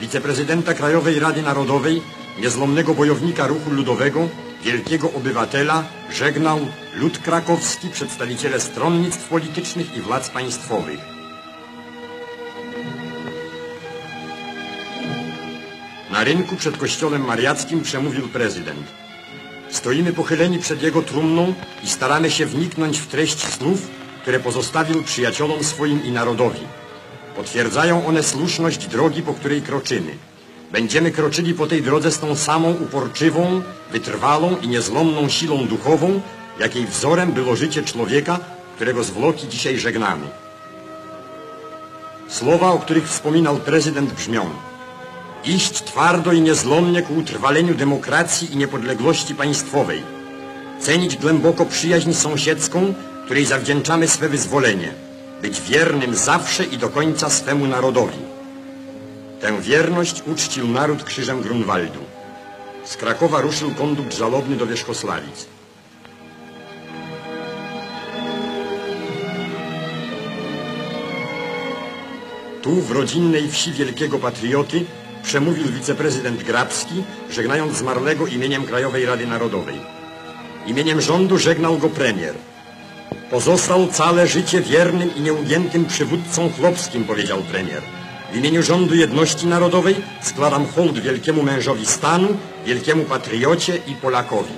wiceprezydenta Krajowej Rady Narodowej, niezłomnego bojownika ruchu ludowego, wielkiego obywatela, żegnał lud krakowski, przedstawiciele stronnictw politycznych i władz państwowych. Na rynku przed kościołem mariackim przemówił prezydent. Stoimy pochyleni przed jego trumną i staramy się wniknąć w treść słów, które pozostawił przyjaciołom swoim i narodowi. Potwierdzają one słuszność drogi, po której kroczymy. Będziemy kroczyli po tej drodze z tą samą uporczywą, wytrwalą i niezłomną siłą duchową, jakiej wzorem było życie człowieka, którego zwłoki dzisiaj żegnamy. Słowa, o których wspominał prezydent brzmią Iść twardo i niezłomnie ku utrwaleniu demokracji i niepodległości państwowej. Cenić głęboko przyjaźń sąsiedzką, której zawdzięczamy swe wyzwolenie. Być wiernym zawsze i do końca swemu narodowi. Tę wierność uczcił naród krzyżem Grunwaldu. Z Krakowa ruszył kondukt żalobny do Wierzchosławic. Tu, w rodzinnej wsi wielkiego patrioty, przemówił wiceprezydent Grabski, żegnając zmarłego imieniem Krajowej Rady Narodowej. Imieniem rządu żegnał go premier. Pozostał całe życie wiernym i nieugiętym przywódcą chłopskim, powiedział premier. W imieniu rządu jedności narodowej składam hołd wielkiemu mężowi stanu, wielkiemu patriocie i Polakowi.